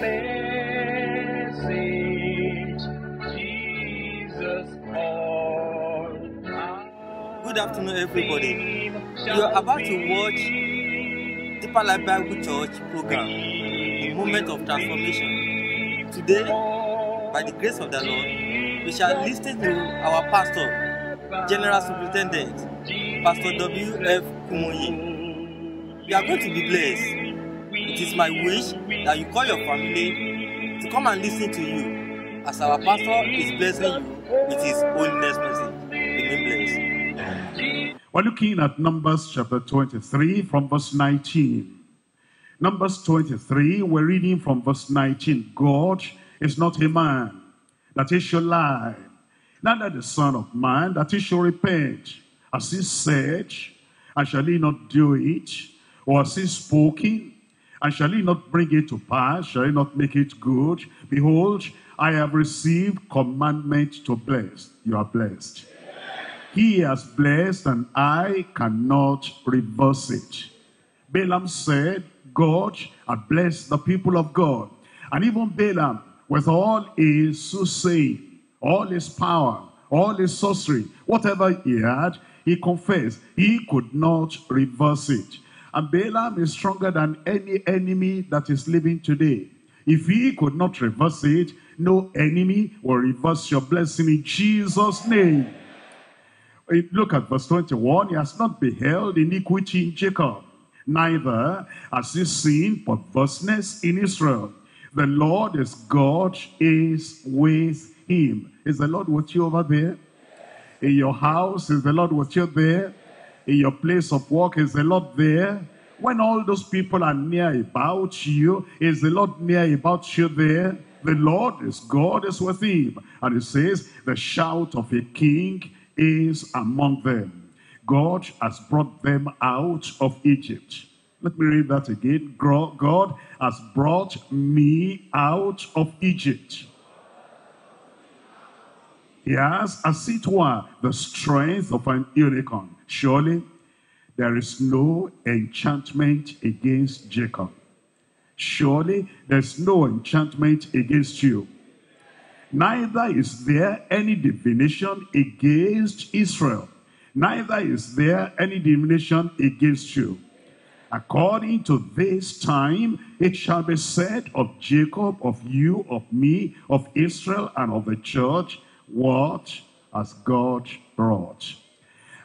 Good afternoon, everybody. You are about to watch Deeper Life Bible Church program, The Moment of Transformation. Today, by the grace of the Lord, we shall listen to our pastor, General Superintendent, Pastor W.F. Kumoyi. You are going to be blessed. It is my wish that you call your family to come and listen to you as our pastor is blessing you with his holiness message. Remain blessed. We're looking at Numbers chapter 23 from verse 19. Numbers 23, we're reading from verse 19. God is not a man that he should lie, neither the son of man that he should repent. As he said, and shall he not do it? Or as he spoken, and shall he not bring it to pass? Shall he not make it good? Behold, I have received commandment to bless. You are blessed. He has blessed and I cannot reverse it. Balaam said, God had blessed the people of God. And even Balaam, with all his soothsaying, all his power, all his sorcery, whatever he had, he confessed he could not reverse it. And Balaam is stronger than any enemy that is living today. If he could not reverse it, no enemy will reverse your blessing in Jesus' name. Look at verse 21. He has not beheld iniquity in Jacob, neither has he seen perverseness in Israel. The Lord is God is with him. Is the Lord with you over there? In your house, is the Lord with you there? In your place of work, is the Lord there? When all those people are near about you, is the Lord near about you there? The Lord is God is with him. And it says, the shout of a king is among them. God has brought them out of Egypt. Let me read that again. God has brought me out of Egypt. He has, as it were, the strength of an unicorn. Surely, there is no enchantment against Jacob. Surely, there's no enchantment against you. Neither is there any divination against Israel. Neither is there any divination against you. According to this time, it shall be said of Jacob, of you, of me, of Israel, and of the church, what has God wrought?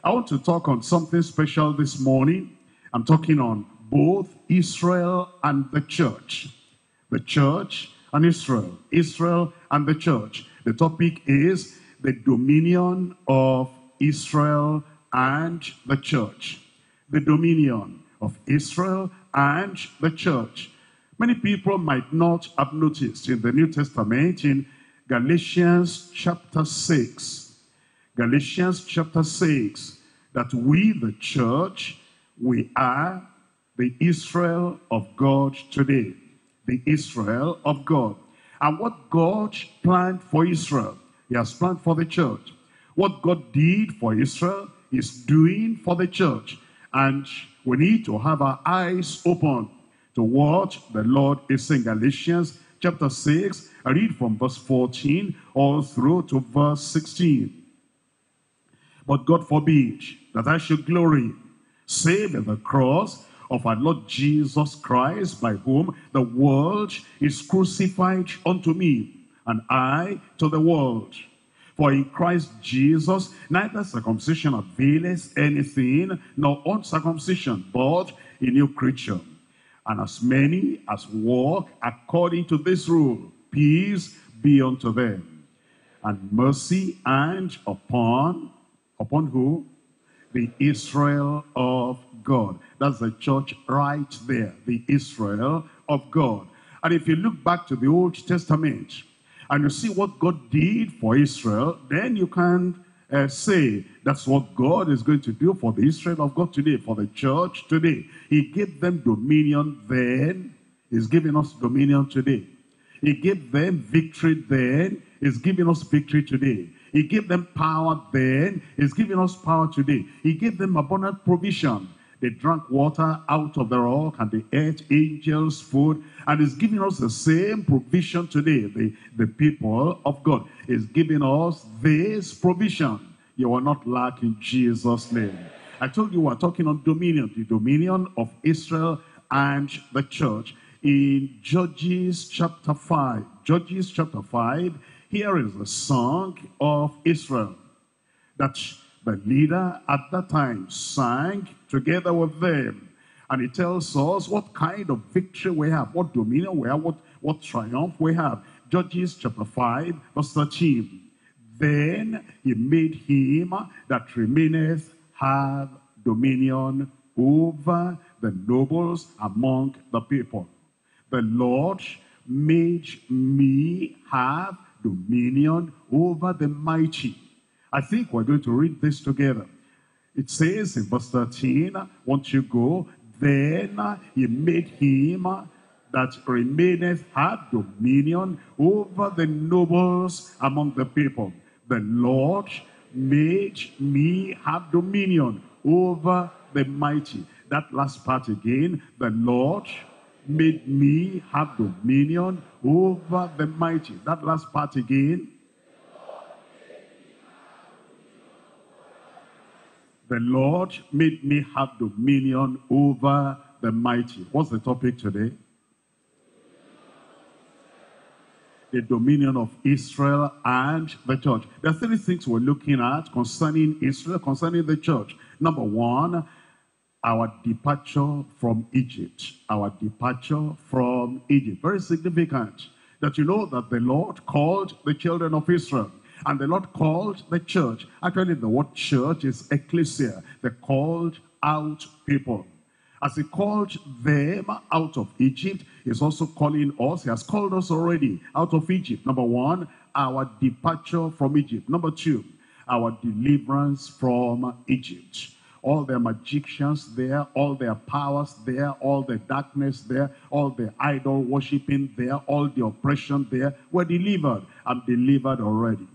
I want to talk on something special this morning. I'm talking on both Israel and the church. The church and Israel. Israel and the church. The topic is the dominion of Israel and the church. The dominion of Israel and the church. Many people might not have noticed in the New Testament in Galatians chapter 6. Galatians chapter 6 that we the church, we are the Israel of God today the Israel of God. And what God planned for Israel, he has planned for the church. What God did for Israel is doing for the church. And we need to have our eyes open to what the Lord is saying. Galatians chapter 6, I read from verse 14 all through to verse 16. But God forbid that I should glory, save in the cross of our Lord Jesus Christ, by whom the world is crucified unto me, and I to the world. For in Christ Jesus, neither circumcision availeth anything, nor uncircumcision, but a new creature. And as many as walk according to this rule, peace be unto them, and mercy and upon, upon who? The Israel of God. That's the church right there, the Israel of God. And if you look back to the Old Testament and you see what God did for Israel, then you can uh, say that's what God is going to do for the Israel of God today, for the church today. He gave them dominion then, He's giving us dominion today. He gave them victory then, He's giving us victory today. He gave them power then, He's giving us power today. He gave them abundant provision They drank water out of the rock and they ate angels' food. And He's giving us the same provision today. The, the people of God is giving us this provision. You will not lack in Jesus' name. I told you we're talking on dominion, the dominion of Israel and the church. In Judges chapter 5, Judges chapter 5, here is the song of Israel that the leader at that time sang together with them. And it tells us what kind of victory we have, what dominion we have, what, what triumph we have. Judges chapter 5, verse 13. Then he made him that remaineth have dominion over the nobles among the people. The Lord made me have dominion over the mighty. I think we're going to read this together. It says in verse 13, once you go, then he made him that remaineth had dominion over the nobles among the people. The Lord made me have dominion over the mighty. That last part again, the Lord made me have dominion over the mighty. That last part again. The Lord made me have dominion over the mighty. What's the topic today? The dominion of Israel and the church. There are three things we're looking at concerning Israel, concerning the church. Number one, our departure from Egypt. Our departure from Egypt. Very significant that you know that the Lord called the children of Israel. And the Lord called the church. Actually, the word church is ecclesia, the called out people. As he called them out of Egypt, he's also calling us. He has called us already out of Egypt. Number one, our departure from Egypt. Number two, our deliverance from Egypt all their magicians there, all their powers there, all the darkness there, all the idol worshiping there, all the oppression there, were delivered. I'm delivered already.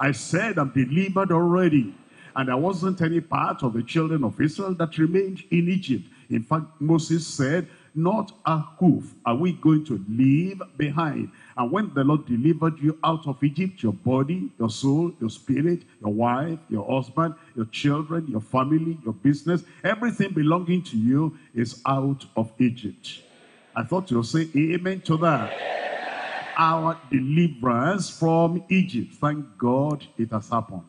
I said I'm delivered already. And there wasn't any part of the children of Israel that remained in Egypt. In fact, Moses said, not a hoof are we going to leave behind. And when the Lord delivered you out of Egypt, your body, your soul, your spirit, your wife, your husband, your children, your family, your business, everything belonging to you is out of Egypt. I thought you'll say amen to that. Our deliverance from Egypt. Thank God it has happened.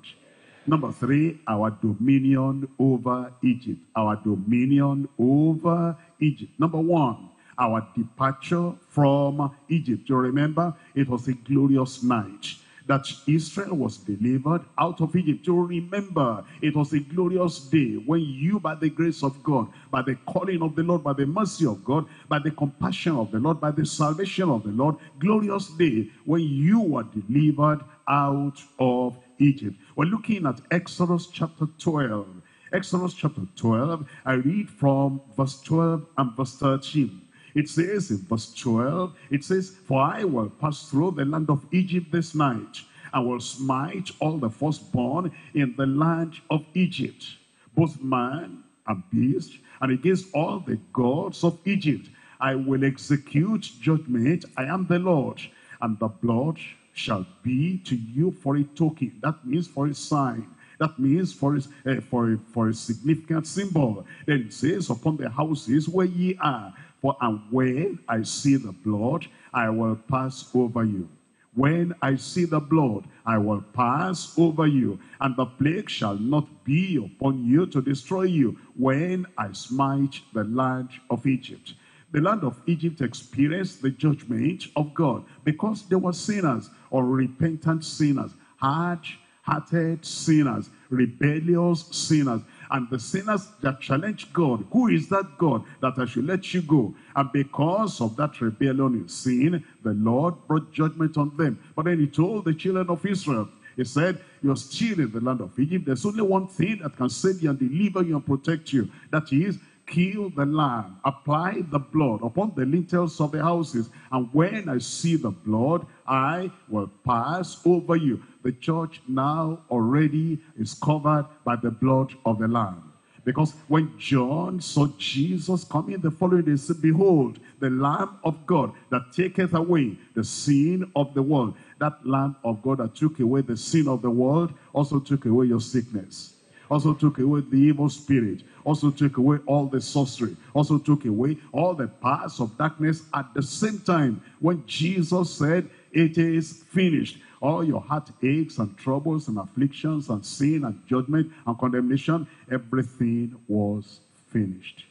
Number three, our dominion over Egypt. Our dominion over Egypt. Number one, our departure from Egypt. You remember, it was a glorious night that Israel was delivered out of Egypt. You remember, it was a glorious day when you, by the grace of God, by the calling of the Lord, by the mercy of God, by the compassion of the Lord, by the salvation of the Lord, glorious day when you were delivered out of Egypt. We're looking at Exodus chapter 12. Exodus chapter 12, I read from verse 12 and verse 13. It says in verse 12, it says, For I will pass through the land of Egypt this night, and will smite all the firstborn in the land of Egypt, both man and beast, and against all the gods of Egypt. I will execute judgment. I am the Lord, and the blood shall be to you for a token. That means for a sign. That means for a, uh, for, a, for a significant symbol. Then it says, upon the houses where ye are. For and when I see the blood, I will pass over you. When I see the blood, I will pass over you, and the plague shall not be upon you to destroy you when I smite the land of Egypt the land of Egypt experienced the judgment of God because they were sinners or repentant sinners, hard-hearted sinners, rebellious sinners. And the sinners that challenge God, who is that God that I should let you go? And because of that rebellion in sin, the Lord brought judgment on them. But then he told the children of Israel, he said, you're still in the land of Egypt. There's only one thing that can save you and deliver you and protect you. That is kill the lamb, apply the blood upon the lintels of the houses, and when I see the blood, I will pass over you. The church now already is covered by the blood of the lamb. Because when John saw Jesus coming the following day, said, Behold, the Lamb of God that taketh away the sin of the world. That Lamb of God that took away the sin of the world also took away your sickness. Also took away the evil spirit. Also took away all the sorcery. Also took away all the powers of darkness at the same time. When Jesus said, it is finished all your heart aches and troubles and afflictions and sin and judgment and condemnation, everything was finished.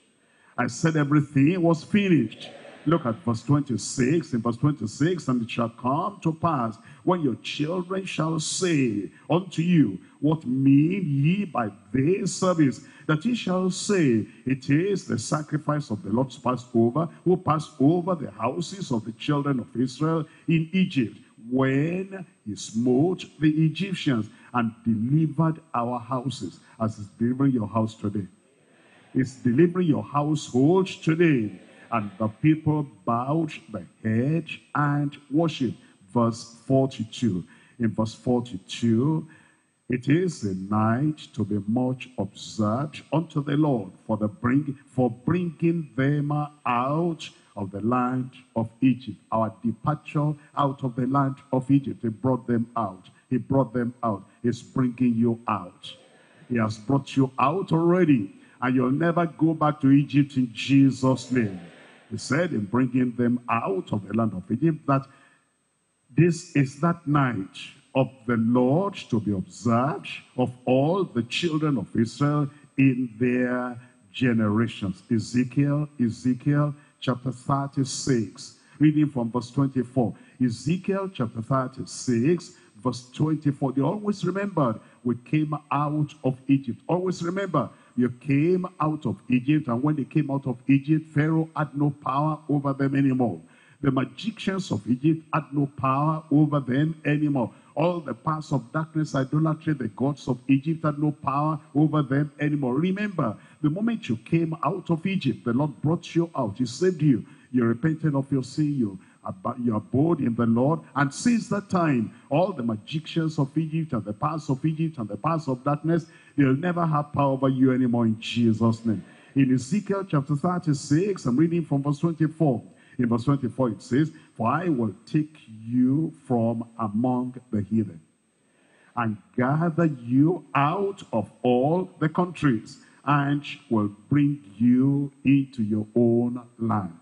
I said everything was finished. Look at verse 26. In verse 26, and it shall come to pass when your children shall say unto you, What mean ye by this service? That ye shall say, It is the sacrifice of the Lord's Passover, who passed over the houses of the children of Israel in Egypt when he smote the Egyptians and delivered our houses as he's delivering your house today. He's delivering your household today. And the people bowed the head and worshiped. Verse 42. In verse 42, it is a night to be much observed unto the Lord for the bring for bringing them out of the land of Egypt. Our departure out of the land of Egypt. He brought them out. He brought them out. He's bringing you out. He has brought you out already. And you'll never go back to Egypt in Jesus' name. He said in bringing them out of the land of Egypt that this is that night of the Lord to be observed of all the children of Israel in their generations. Ezekiel, Ezekiel chapter 36, reading from verse 24. Ezekiel chapter 36, verse 24. They always remembered we came out of Egypt. Always remember, you came out of Egypt, and when they came out of Egypt, Pharaoh had no power over them anymore. The magicians of Egypt had no power over them anymore. All the powers of darkness, idolatry, the gods of Egypt had no power over them anymore. Remember, the moment you came out of Egypt, the Lord brought you out. He saved you. You repented of your sin. You you abode in the Lord. And since that time, all the magicians of Egypt and the powers of Egypt and the powers of darkness, they'll never have power over you anymore in Jesus' name. In Ezekiel chapter 36, I'm reading from verse 24. In verse 24 it says, For I will take you from among the heathen and gather you out of all the countries and will bring you into your own land.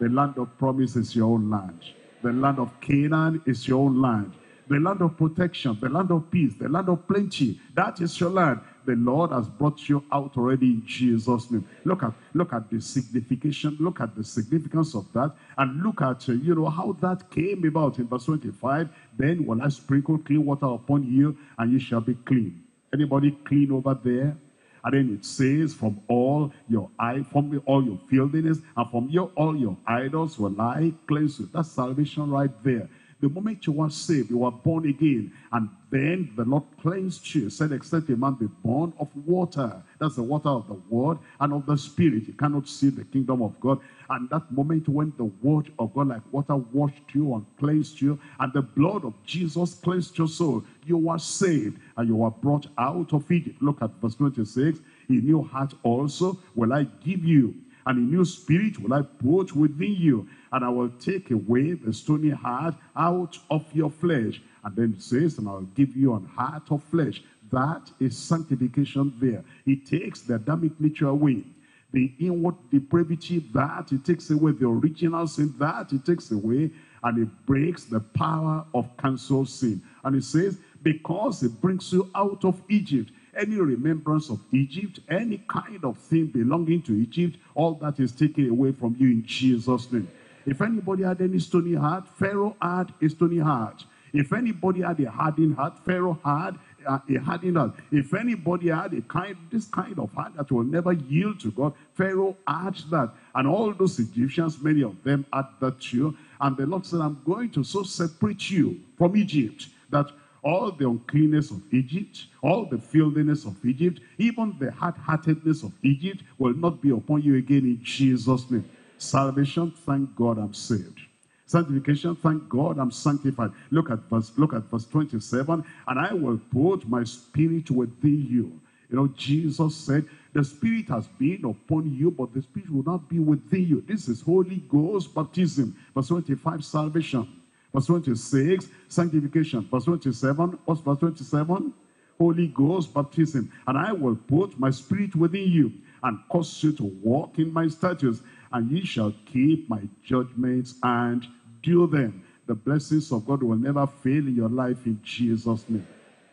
The land of promise is your own land. The land of Canaan is your own land. The land of protection, the land of peace, the land of plenty, that is your land. The Lord has brought you out already in Jesus' name. Look at look at the signification, look at the significance of that, and look at uh, you know how that came about in verse 25. Then will I sprinkle clean water upon you, and you shall be clean. Anybody clean over there? And then it says, from all your eye, from all your filthiness, and from your all your idols will I cleanse you. That's salvation right there. The moment you were saved, you were born again. And then the Lord cleansed you. Said, except a man be born of water. That's the water of the word and of the spirit. You cannot see the kingdom of God. And that moment when the word of God like water washed you and cleansed you, and the blood of Jesus cleansed your soul, you were saved and you were brought out of Egypt. Look at verse 26. A new heart also will I give you, and a new spirit will I put within you and I will take away the stony heart out of your flesh. And then it says, and I'll give you an heart of flesh. That is sanctification there. It takes the Adamic nature away. The inward depravity, that it takes away the original sin, that it takes away, and it breaks the power of cancel sin. And it says, because it brings you out of Egypt, any remembrance of Egypt, any kind of thing belonging to Egypt, all that is taken away from you in Jesus' name. If anybody had any stony heart, Pharaoh had a stony heart. If anybody had a hardened heart, Pharaoh had uh, a hardened heart. If anybody had a kind, this kind of heart that will never yield to God, Pharaoh had that. And all those Egyptians, many of them had that too. And the Lord said, I'm going to so separate you from Egypt that all the uncleanness of Egypt, all the filthiness of Egypt, even the hard-heartedness of Egypt will not be upon you again in Jesus' name. Salvation, thank God I'm saved. Sanctification, thank God I'm sanctified. Look at verse, look at verse 27. And I will put my spirit within you. You know, Jesus said, The Spirit has been upon you, but the Spirit will not be within you. This is Holy Ghost baptism. Verse 25, salvation. Verse 26, sanctification. Verse 27, what's verse 27? Holy Ghost baptism. And I will put my Spirit within you and cause you to walk in my statutes, and ye shall keep my judgments and do them. The blessings of God will never fail in your life in Jesus' name.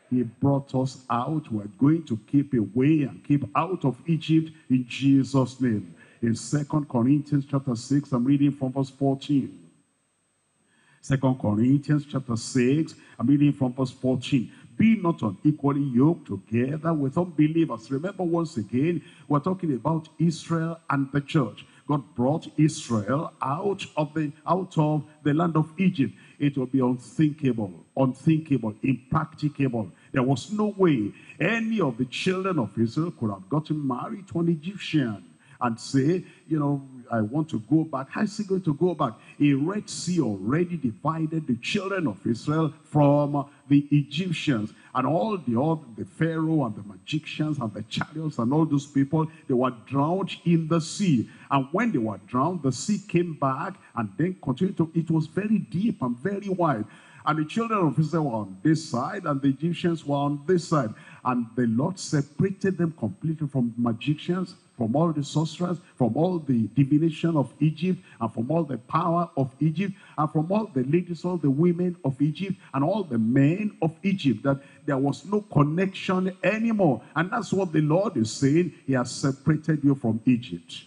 He brought us out. We're going to keep away and keep out of Egypt in Jesus' name. In Second Corinthians chapter 6, I'm reading from verse 14. Second Corinthians chapter 6, I'm reading from verse 14. Be not unequally yoked together with unbelievers. Remember once again, we're talking about Israel and the church. God brought Israel out of the out of the land of Egypt. It will be unthinkable, unthinkable, impracticable. There was no way any of the children of Israel could have gotten married to an Egyptian and say, you know, I want to go back. How is he going to go back? A Red Sea already divided the children of Israel from the Egyptians. And all the, all the Pharaoh and the magicians and the chariots and all those people, they were drowned in the sea. And when they were drowned, the sea came back and then continued to, it was very deep and very wide. And the children of Israel were on this side, and the Egyptians were on this side. And the Lord separated them completely from magicians, from all the sorcerers, from all the divination of Egypt, and from all the power of Egypt, and from all the ladies, all the women of Egypt, and all the men of Egypt, that there was no connection anymore. And that's what the Lord is saying. He has separated you from Egypt.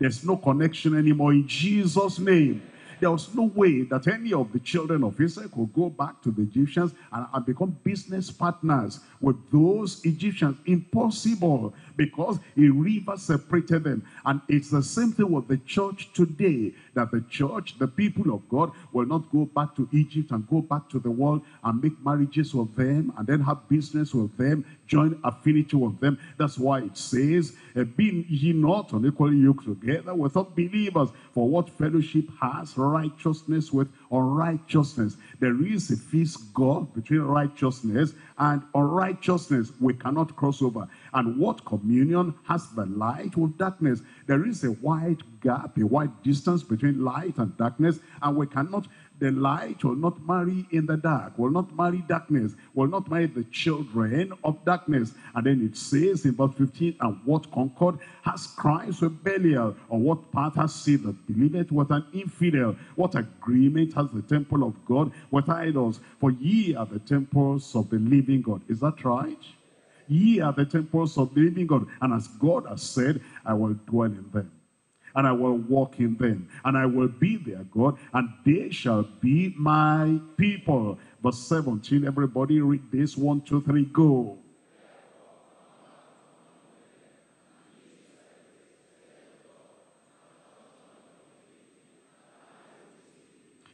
There's no connection anymore in Jesus' name. There was no way that any of the children of Israel could go back to the Egyptians and, and become business partners with those Egyptians. Impossible because a river separated them. And it's the same thing with the church today, that the church, the people of God, will not go back to Egypt and go back to the world and make marriages with them and then have business with them, join affinity with them. That's why it says, uh, Be ye not unequally yoked together with unbelievers, for what fellowship has righteousness with unrighteousness? There is a fixed God between righteousness and unrighteousness. We cannot cross over. And what communion has the light with darkness? There is a wide gap, a wide distance between light and darkness, and we cannot the light will not marry in the dark, will not marry darkness, will not marry the children of darkness. And then it says in verse 15, and what concord has Christ with Belial? Or what part has he that believeth with an infidel? What agreement has the temple of God with idols? For ye are the temples of the living God. Is that right? Ye are the temples of the living God. And as God has said, I will dwell in them and I will walk in them, and I will be their God, and they shall be my people. Verse 17, everybody read this. One, two, three, go.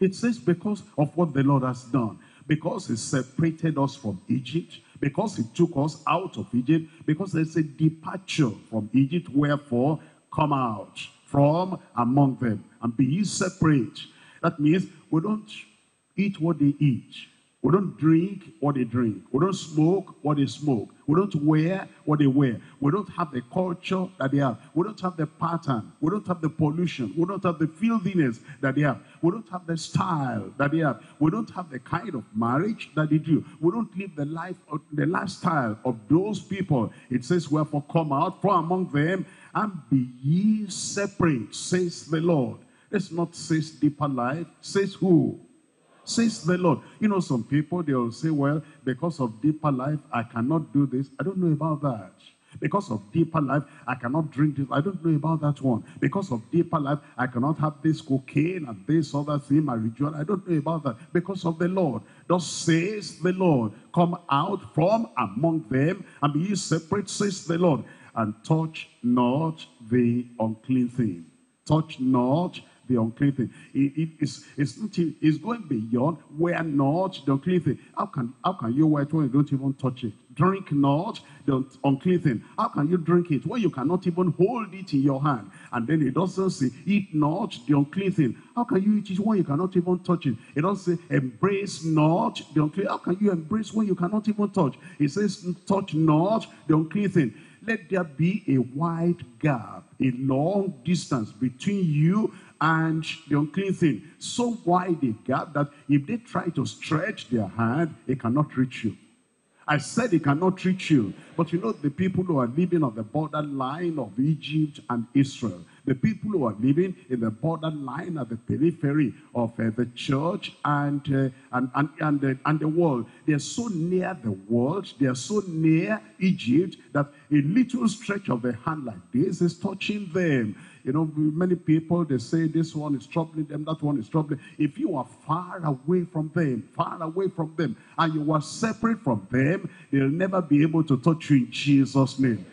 It says because of what the Lord has done. Because he separated us from Egypt. Because he took us out of Egypt. Because there's a departure from Egypt. Wherefore, come out from among them and be ye separate. That means we don't eat what they eat. We don't drink what they drink. We don't smoke what they smoke. We don't wear what they wear. We don't have the culture that they have. We don't have the pattern. We don't have the pollution. We don't have the filthiness that they have. We don't have the style that they have. We don't have the kind of marriage that they do. We don't live the life, the lifestyle of those people. It says, wherefore come out from among them and be ye separate, says the Lord. Let's not says deeper life, says who? Says the Lord. You know, some people, they'll say, well, because of deeper life, I cannot do this. I don't know about that. Because of deeper life, I cannot drink this. I don't know about that one. Because of deeper life, I cannot have this cocaine and this other thing, my ritual. I don't know about that. Because of the Lord. Thus says the Lord, come out from among them and be separate, says the Lord and touch not the unclean thing. Touch not the unclean thing. It, it, it's, it's, not, it's going beyond wear not the unclean thing. How can, how can you wear it when you don't even touch it? Drink not the unclean thing. How can you drink it when you cannot even hold it in your hand? And then it doesn't say, eat not the unclean thing. How can you eat it when you cannot even touch it? It doesn't say, embrace not the unclean. How can you embrace when you cannot even touch? It says, touch not the unclean thing let there be a wide gap, a long distance between you and the unclean thing. So wide a gap that if they try to stretch their hand, it cannot reach you. I said it cannot reach you. But you know, the people who are living on the borderline of Egypt and Israel, the people who are living in the borderline at the periphery of uh, the church and, uh, and, and, and, the, and the world, they are so near the world, they are so near Egypt that a little stretch of the hand like this is touching them. You know, many people, they say this one is troubling them, that one is troubling. If you are far away from them, far away from them, and you are separate from them, they'll never be able to touch you in Jesus' name.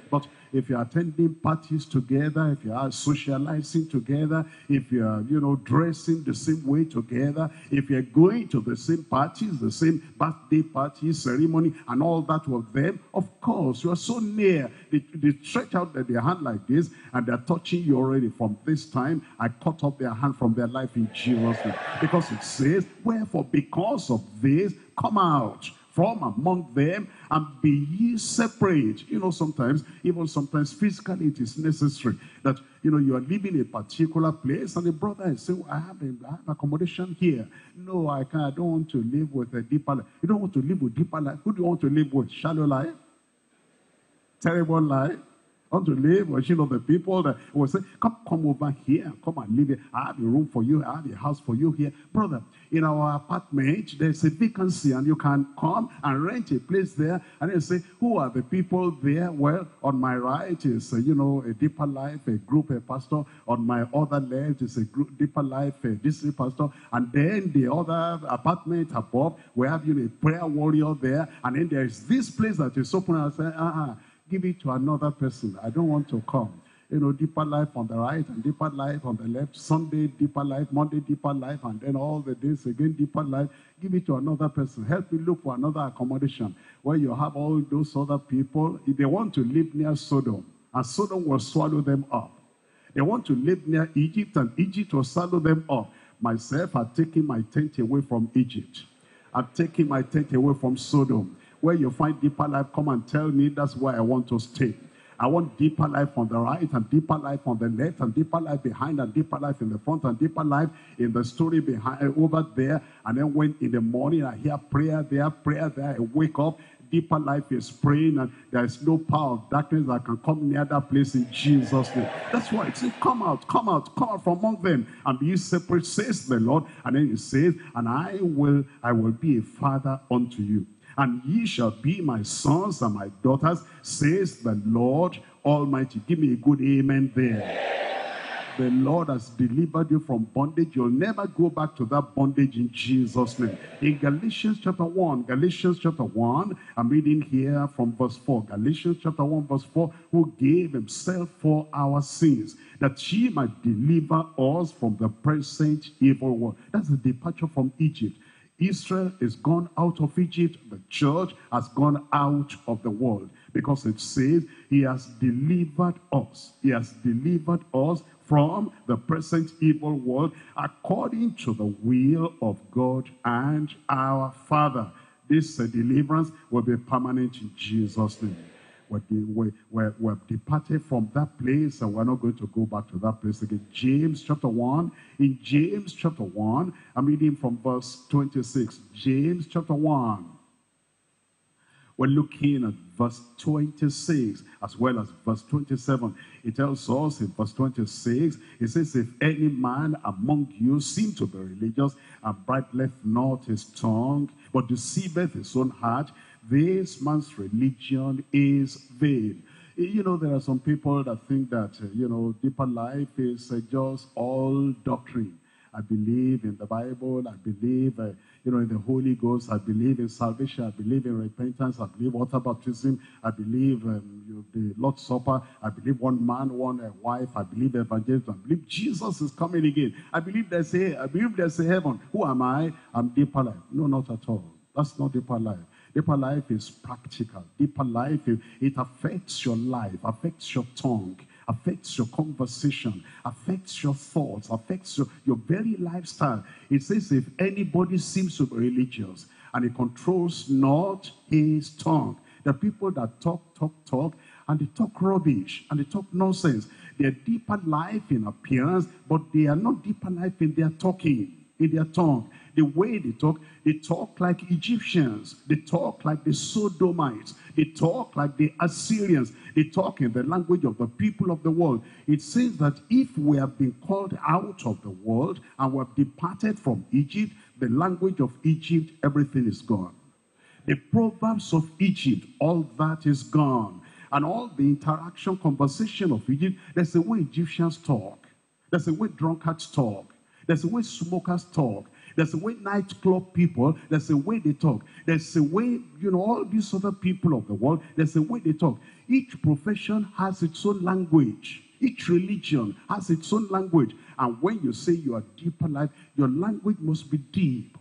If you're attending parties together, if you are socializing together, if you're, you know, dressing the same way together, if you're going to the same parties, the same birthday party, ceremony, and all that with them, of course, you are so near. They, they stretch out their hand like this, and they're touching you already. From this time, I cut off their hand from their life in Jesus' name. Because it says, wherefore, because of this, come out from among them and be ye separate. You know, sometimes, even sometimes physically it is necessary that, you know, you are living a particular place and the brother is saying, I have, a, I have accommodation here. No, I can't. I don't want to live with a deeper life. You don't want to live with deeper life. Who do you want to live with? Shallow life? Terrible life? To live? With you know the people that will say come come over here. Come and live here. I have a room for you. I have a house for you here. Brother in our apartment there's a vacancy and you can come and rent a place there. And then say who are the people there? Well on my right is uh, you know a deeper life a group a pastor. On my other left is a group deeper life a district pastor. And then the other apartment above we have you know a prayer warrior there. And then there's this place that is open. And I say uh-uh give it to another person. I don't want to come. You know, deeper life on the right and deeper life on the left. Sunday, deeper life. Monday, deeper life. And then all the days again, deeper life. Give it to another person. Help me look for another accommodation where you have all those other people. If they want to live near Sodom, and Sodom will swallow them up. They want to live near Egypt, and Egypt will swallow them up. Myself, I've taken my tent away from Egypt. I've taken my tent away from Sodom where you find deeper life, come and tell me that's where I want to stay. I want deeper life on the right and deeper life on the left and deeper life behind and deeper life in the front and deeper life in the story behind uh, over there. And then when in the morning I hear prayer there, prayer there, I wake up, deeper life is praying and there is no power of darkness that can come near that place in Jesus' name. That's why it says, come out, come out, come out from among them and be separate, says the Lord. And then he says, and I will, I will be a father unto you and ye shall be my sons and my daughters, says the Lord Almighty. Give me a good amen there. The Lord has delivered you from bondage. You'll never go back to that bondage in Jesus' name. In Galatians chapter 1, Galatians chapter 1, I'm reading here from verse 4. Galatians chapter 1, verse 4, who gave himself for our sins, that he might deliver us from the present evil world. That's the departure from Egypt. Israel is gone out of Egypt. The church has gone out of the world. Because it says he has delivered us. He has delivered us from the present evil world according to the will of God and our Father. This uh, deliverance will be permanent in Jesus' name we, we, we, have departed from that place and we're not going to go back to that place again. James chapter 1. In James chapter 1, I'm reading from verse 26. James chapter 1. We're looking at verse 26 as well as verse 27. It tells us in verse 26, it says, If any man among you seem to be religious and bridleth not his tongue, but deceiveth his own heart, this man's religion is vain. You know, there are some people that think that, uh, you know, deeper life is uh, just all doctrine. I believe in the Bible. I believe, uh, you know, in the Holy Ghost. I believe in salvation. I believe in repentance. I believe water baptism. I believe um, you the Lord's Supper. I believe one man, one uh, wife. I believe evangelism. I believe Jesus is coming again. I believe there's a, I believe there's a heaven. Who am I? I'm deeper life. No, not at all. That's not deeper life. Deeper life is practical. Deeper life, it affects your life, affects your tongue, affects your conversation, affects your thoughts, affects your, your very lifestyle. It says if anybody seems to be religious and he controls not his tongue, the people that talk, talk, talk, and they talk rubbish and they talk nonsense. They're deeper life in appearance, but they are not deeper life in their talking, in their tongue. The way they talk, they talk like Egyptians. They talk like the Sodomites. They talk like the Assyrians. They talk in the language of the people of the world. It says that if we have been called out of the world and we have departed from Egypt, the language of Egypt, everything is gone. The proverbs of Egypt, all that is gone. And all the interaction, conversation of Egypt, there's the way Egyptians talk. There's the way drunkards talk. There's the way smokers talk. There's a way nightclub people, there's a way they talk. There's a way, you know, all these other people of the world, there's a way they talk. Each profession has its own language. Each religion has its own language. And when you say you are deeper life, your language must be deep.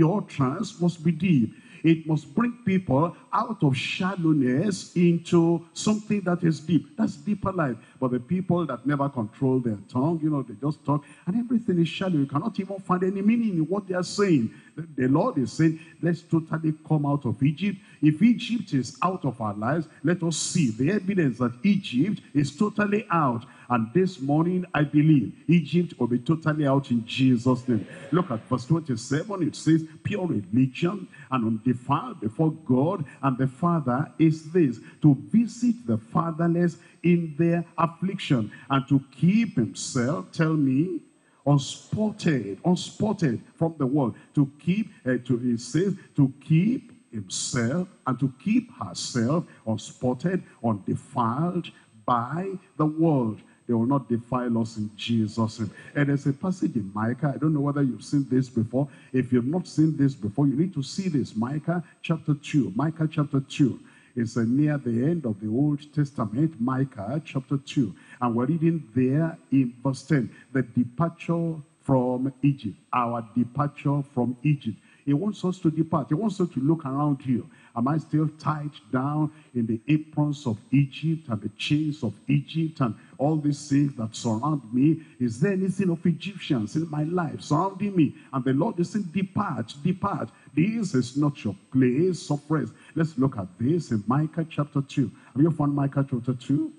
Your trance must be deep. It must bring people out of shallowness into something that is deep. That's deeper life. But the people that never control their tongue, you know, they just talk and everything is shallow. You cannot even find any meaning in what they are saying. The, the Lord is saying, let's totally come out of Egypt. If Egypt is out of our lives, let us see the evidence that Egypt is totally out. And this morning, I believe Egypt will be totally out in Jesus' name. Look at verse 27. It says, pure religion and undefiled before God and the Father is this, to visit the fatherless in their affliction and to keep himself, tell me, unspotted, unspotted from the world. To keep, uh, to, it says, to keep himself and to keep herself unspotted, undefiled by the world. They will not defile us in Jesus' name. And there's a passage in Micah. I don't know whether you've seen this before. If you've not seen this before, you need to see this. Micah chapter 2. Micah chapter 2. It's uh, near the end of the Old Testament, Micah chapter 2. And we're reading there in verse 10, the departure from Egypt, our departure from Egypt. He wants us to depart. He wants us to look around you. Am I still tied down in the aprons of Egypt and the chains of Egypt and all these things that surround me? Is there anything of Egyptians in my life surrounding me? And the Lord is saying, depart, depart. This is not your place of rest. Let's look at this in Micah chapter 2. Have you found Micah chapter 2?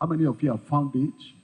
How many of you have found it?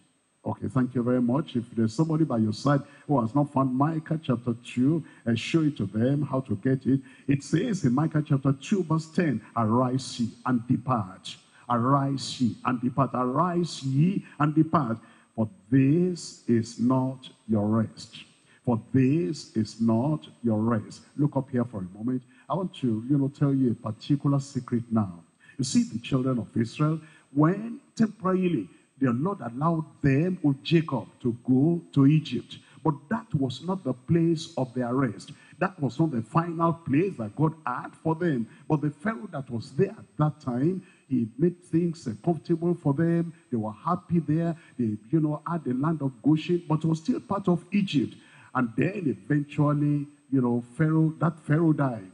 Okay, thank you very much. If there's somebody by your side who has not found Micah chapter 2, and uh, show it to them how to get it. It says in Micah chapter 2, verse 10, Arise ye and depart. Arise ye and depart. Arise ye and depart. For this is not your rest. For this is not your rest. Look up here for a moment. I want to, you know, tell you a particular secret now. You see the children of Israel, when temporarily the Lord allowed them with Jacob to go to Egypt. But that was not the place of their rest. That was not the final place that God had for them. But the Pharaoh that was there at that time, he made things uh, comfortable for them. They were happy there. They, you know, had the land of Goshen, but was still part of Egypt. And then eventually, you know, Pharaoh, that Pharaoh died.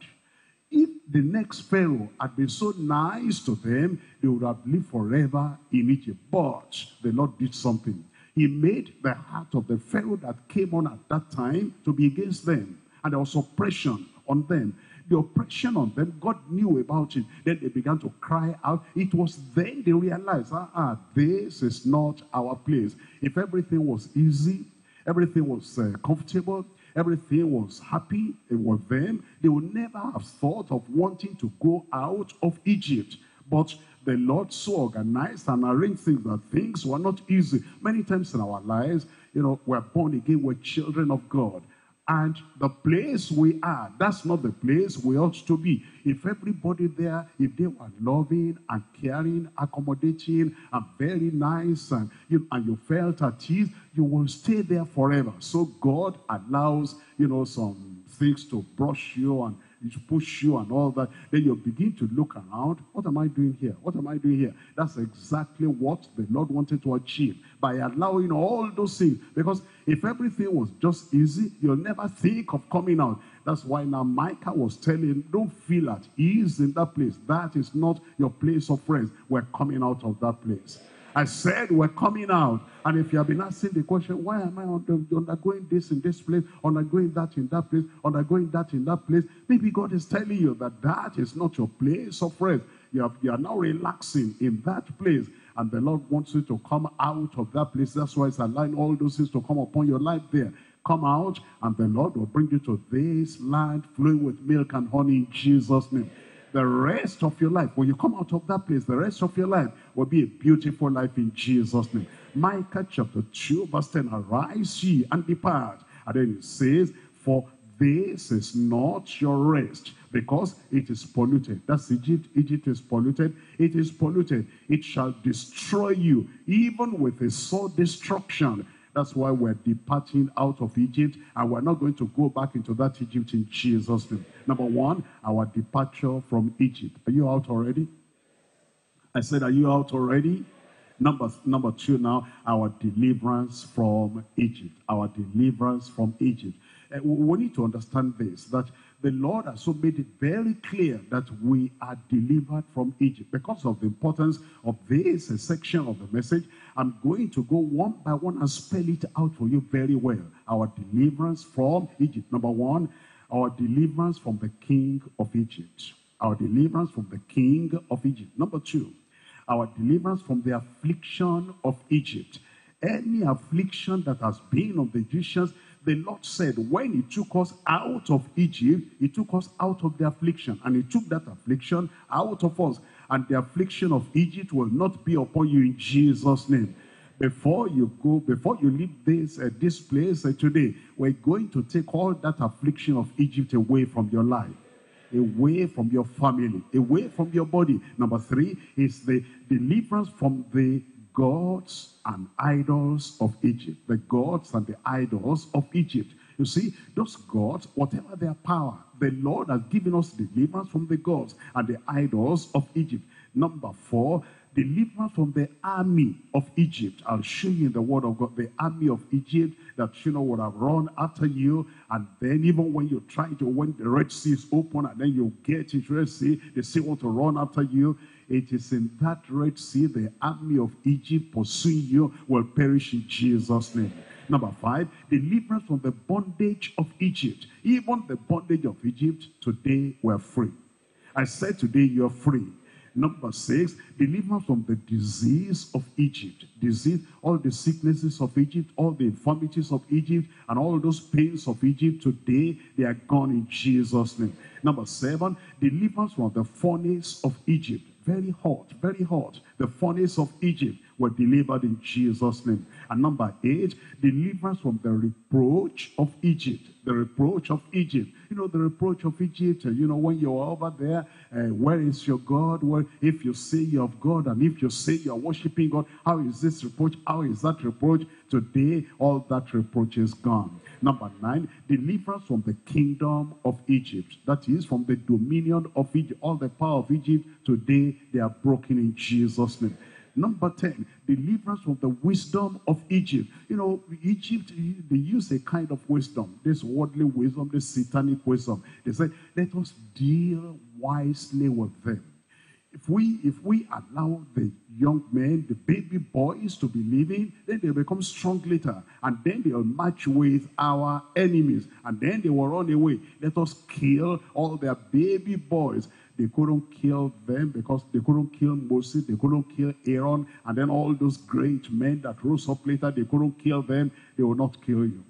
If the next Pharaoh had been so nice to them, they would have lived forever in Egypt. But the Lord did something. He made the heart of the Pharaoh that came on at that time to be against them. And there was oppression on them. The oppression on them, God knew about it. Then they began to cry out. It was then they realized, ah, ah this is not our place. If everything was easy, everything was uh, comfortable, everything was happy with them, they would never have thought of wanting to go out of Egypt. But the Lord so organized and arranged things that things were not easy. Many times in our lives, you know, we're born again, we're children of God. And the place we are, that's not the place we ought to be. If everybody there, if they were loving and caring, accommodating, and very nice, and you, and you felt at ease, you will stay there forever. So God allows, you know, some things to brush you and push you and all that. Then you begin to look around. What am I doing here? What am I doing here? That's exactly what the Lord wanted to achieve by allowing all those things. Because if everything was just easy, you'll never think of coming out. That's why now Micah was telling, don't feel at ease in that place. That is not your place of rest. We're coming out of that place. I said we're coming out. And if you have been asking the question, why am I undergoing this in this place, undergoing that in that place, undergoing that in that place, maybe God is telling you that that is not your place of rest. you are, you are now relaxing in that place. And the Lord wants you to come out of that place. That's why it's allowing all those things to come upon your life there. Come out, and the Lord will bring you to this land flowing with milk and honey in Jesus' name. The rest of your life, when you come out of that place, the rest of your life will be a beautiful life in Jesus' name. Micah chapter 2, verse 10, Arise ye and depart. And then it says, For this is not your rest, because it is polluted. That's Egypt. Egypt is polluted. It is polluted. It shall destroy you, even with a sore destruction. That's why we're departing out of Egypt, and we're not going to go back into that Egypt in Jesus' name. Number one, our departure from Egypt. Are you out already? I said, are you out already? Number, number two now, our deliverance from Egypt. Our deliverance from Egypt. Uh, we need to understand this, that the Lord has so made it very clear that we are delivered from Egypt. Because of the importance of this section of the message, I'm going to go one by one and spell it out for you very well. Our deliverance from Egypt. Number one, our deliverance from the king of Egypt. Our deliverance from the king of Egypt. Number two, our deliverance from the affliction of Egypt. Any affliction that has been on the Egyptians, the Lord said, when he took us out of Egypt, he took us out of the affliction. And he took that affliction out of us. And the affliction of Egypt will not be upon you in Jesus' name. Before you go, before you leave this, uh, this place uh, today, we're going to take all that affliction of Egypt away from your life away from your family, away from your body. Number three is the deliverance from the gods and idols of Egypt. The gods and the idols of Egypt. You see, those gods, whatever their power, the Lord has given us deliverance from the gods and the idols of Egypt. Number four, deliverance from the army of Egypt. I'll show you in the word of God, the army of Egypt that you know would have run after you. And then even when you try to, when the Red Sea is open and then you get into the Red Sea, they still want to run after you. It is in that Red Sea, the army of Egypt pursuing you will perish in Jesus' name. Number five, deliverance from the bondage of Egypt. Even the bondage of Egypt, today we're free. I said today you're free. Number six, deliverance from the disease of Egypt. Disease, all the sicknesses of Egypt, all the infirmities of Egypt, and all those pains of Egypt today, they are gone in Jesus' name. Number seven, deliverance from the furnace of Egypt very hot, very hot. The furnace of Egypt were delivered in Jesus' name. And number eight, deliverance from the reproach of Egypt. The reproach of Egypt. You know, the reproach of Egypt, you know, when you're over there, uh, where is your God? Where, if you say you have God and if you say you're worshiping God, how is this reproach? How is that reproach? Today, all that reproach is gone. Number nine, deliverance from the kingdom of Egypt. That is from the dominion of Egypt. All the power of Egypt, today they are broken in Jesus' name. Number 10, deliverance from the wisdom of Egypt. You know, Egypt, they use a kind of wisdom, this worldly wisdom, this satanic wisdom. They say, let us deal wisely with them. If we, if we allow the young men, the baby boys to be living, then they become strong later. And then they'll match with our enemies. And then they will run away. Let us kill all their baby boys. They couldn't kill them because they couldn't kill Moses. They couldn't kill Aaron. And then all those great men that rose up later, they couldn't kill them. They will not kill you.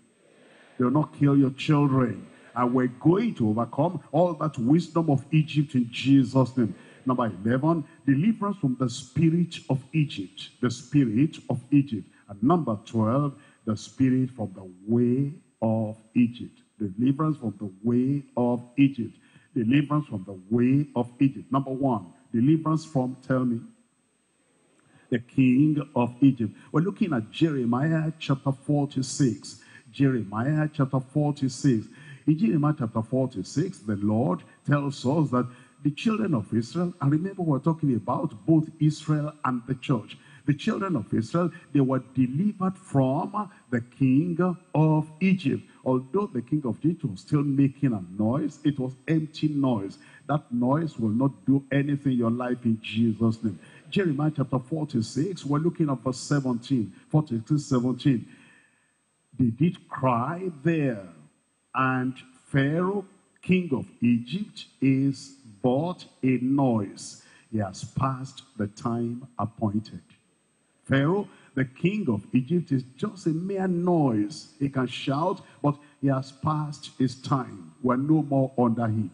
They will not kill your children. And we're going to overcome all that wisdom of Egypt in Jesus' name. Number 11, deliverance from the spirit of Egypt. The spirit of Egypt. And number 12, the spirit from the way of Egypt. Deliverance from the way of Egypt. Deliverance from the way of Egypt. Number one, deliverance from, tell me, the king of Egypt. We're looking at Jeremiah chapter 46. Jeremiah chapter 46. In Jeremiah chapter 46, the Lord tells us that the children of Israel, and remember we're talking about both Israel and the church. The children of Israel, they were delivered from the king of Egypt. Although the king of Egypt was still making a noise, it was empty noise. That noise will not do anything in your life in Jesus' name. Jeremiah chapter 46, we're looking at verse 17. 46, 17. They did cry there, and Pharaoh, king of Egypt, is but a noise. he has passed the time appointed. Pharaoh, the king of Egypt, is just a mere noise. He can shout, but he has passed his time. We're no more under him.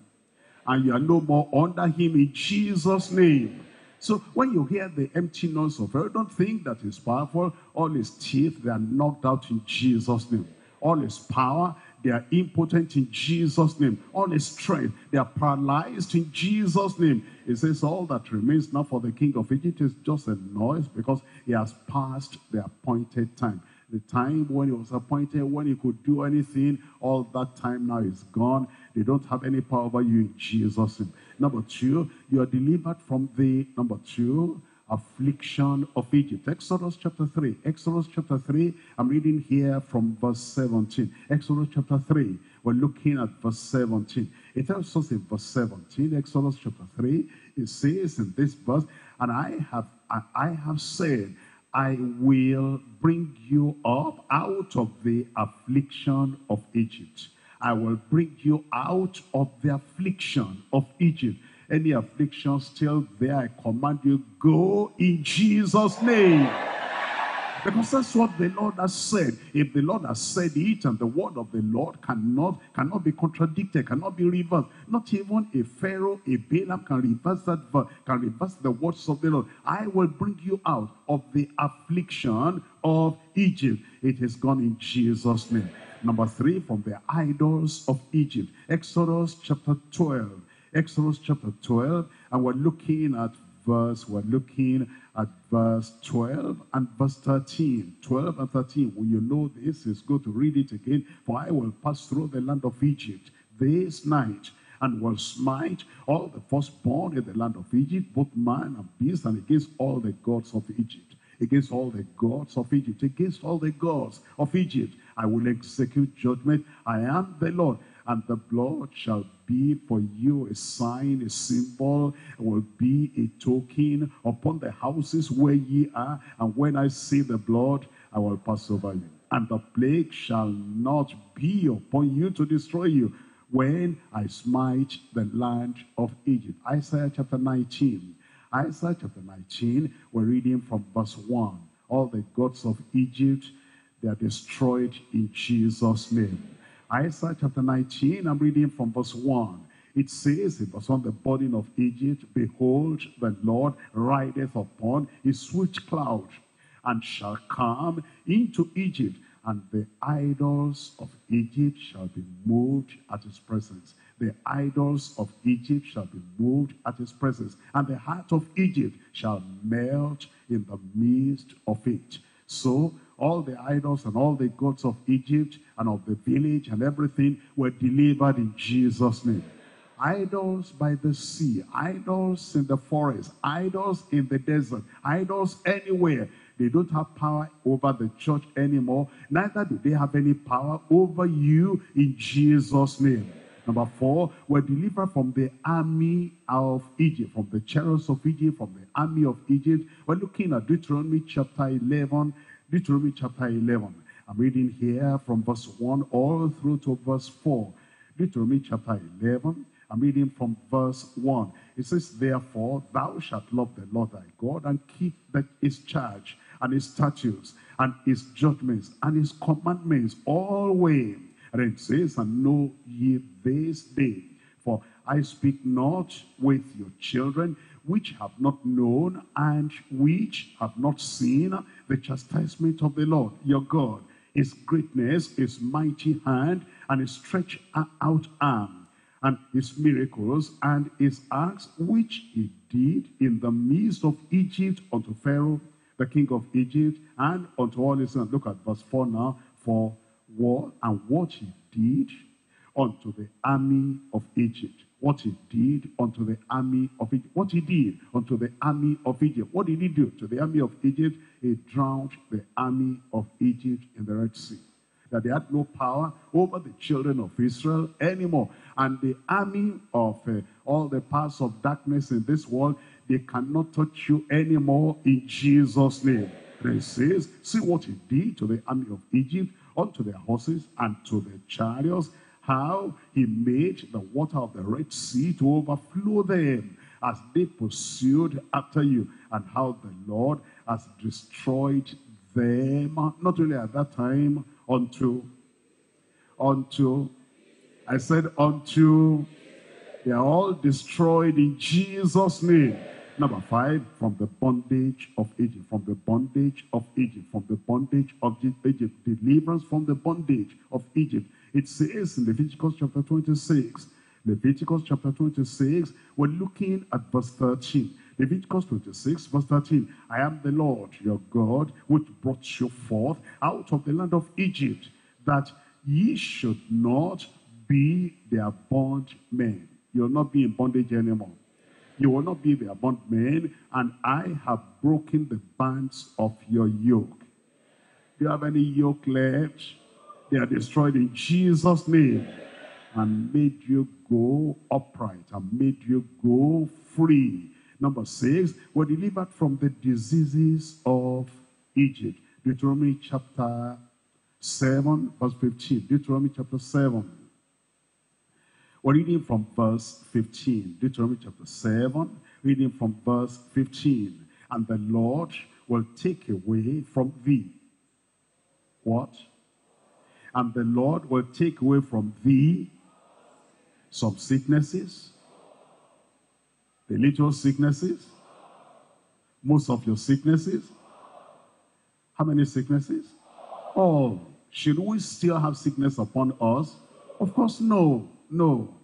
And you are no more under him in Jesus' name. So when you hear the empty noise of Pharaoh, don't think that he's powerful. All his teeth, they are knocked out in Jesus' name. All his power, they are impotent in Jesus' name. All his strength, they are paralyzed in Jesus' name. It says all that remains now for the king of Egypt is just a noise because he has passed the appointed time. The time when he was appointed, when he could do anything, all that time now is gone. They don't have any power over you in Jesus' name. Number two, you are delivered from the, number two, affliction of Egypt. Exodus chapter 3. Exodus chapter 3. I'm reading here from verse 17. Exodus chapter 3. We're looking at verse 17. It tells us in verse 17, Exodus chapter 3, it says in this verse, And I have I have said, I will bring you up out of the affliction of Egypt. I will bring you out of the affliction of Egypt any affliction still there, I command you, go in Jesus' name. Because that's what the Lord has said. If the Lord has said it and the word of the Lord cannot, cannot be contradicted, cannot be reversed. Not even a Pharaoh, a Balaam can reverse that, can reverse the words of the Lord. I will bring you out of the affliction of Egypt. It is gone in Jesus' name. Number three, from the idols of Egypt. Exodus chapter 12. Exodus chapter 12, and we're looking at verse, we're looking at verse 12 and verse 13. 12 and 13. When you know this, it's good to read it again. For I will pass through the land of Egypt this night and will smite all the firstborn in the land of Egypt, both man and beast, and against all the gods of Egypt. Against all the gods of Egypt, against all the gods of Egypt, I will execute judgment. I am the Lord and the blood shall be for you a sign, a symbol, will be a token upon the houses where ye are. And when I see the blood, I will pass over you. And the plague shall not be upon you to destroy you when I smite the land of Egypt. Isaiah chapter 19. Isaiah chapter 19, we're reading from verse 1. All the gods of Egypt, they are destroyed in Jesus' name. Isaiah chapter 19, I'm reading from verse 1. It says, it was on the burden of Egypt, Behold, the Lord rideth upon a swift cloud, and shall come into Egypt, and the idols of Egypt shall be moved at his presence. The idols of Egypt shall be moved at his presence, and the heart of Egypt shall melt in the midst of it. So all the idols and all the gods of Egypt and of the village and everything were delivered in Jesus' name. Idols by the sea, idols in the forest, idols in the desert, idols anywhere. They don't have power over the church anymore. Neither do they have any power over you in Jesus' name. Number four, we're delivered from the army of Egypt, from the chariots of Egypt, from the army of Egypt. We're looking at Deuteronomy chapter 11, Deuteronomy chapter 11. I'm reading here from verse 1 all through to verse 4. Deuteronomy chapter 11. I'm reading from verse 1. It says, Therefore, thou shalt love the Lord thy God and keep his charge and his statutes and his judgments and his commandments always. And it says, And know ye this day, for I speak not with your children, which have not known and which have not seen the chastisement of the Lord your God, his greatness, his mighty hand, and his stretched out arm, and his miracles and his acts, which he did in the midst of Egypt unto Pharaoh, the king of Egypt, and unto all his sons. Look at verse 4 now. For what and what he did unto the army of Egypt what he did unto the army of Egypt. What he did unto the army of Egypt. What did he do to the army of Egypt? He drowned the army of Egypt in the Red Sea. That they had no power over the children of Israel anymore. And the army of uh, all the powers of darkness in this world, they cannot touch you anymore in Jesus' name. And it says, see what he did to the army of Egypt, unto their horses and to their chariots, how he made the water of the Red Sea to overflow them, as they pursued after you, and how the Lord has destroyed them, not only at that time, unto, unto, I said unto, they are all destroyed in Jesus' name. Number five, from the bondage of Egypt, from the bondage of Egypt, from the bondage of Egypt, deliverance from the bondage of Egypt. It says in Leviticus chapter 26, Leviticus chapter 26, we're looking at verse 13. Leviticus 26, verse 13. I am the Lord your God, which brought you forth out of the land of Egypt, that ye should not be their bondmen. You'll not be in bondage anymore. You will not be their bondmen, and I have broken the bands of your yoke. Do you have any yoke left? They are destroyed in Jesus' name. And made you go upright and made you go free. Number six, were delivered from the diseases of Egypt. Deuteronomy chapter 7, verse 15. Deuteronomy chapter 7. We're reading from verse 15. Deuteronomy chapter 7, reading from verse 15. And the Lord will take away from thee. What? And the Lord will take away from thee some sicknesses, the little sicknesses, most of your sicknesses. How many sicknesses? All. Should we still have sickness upon us? Of course, no, no.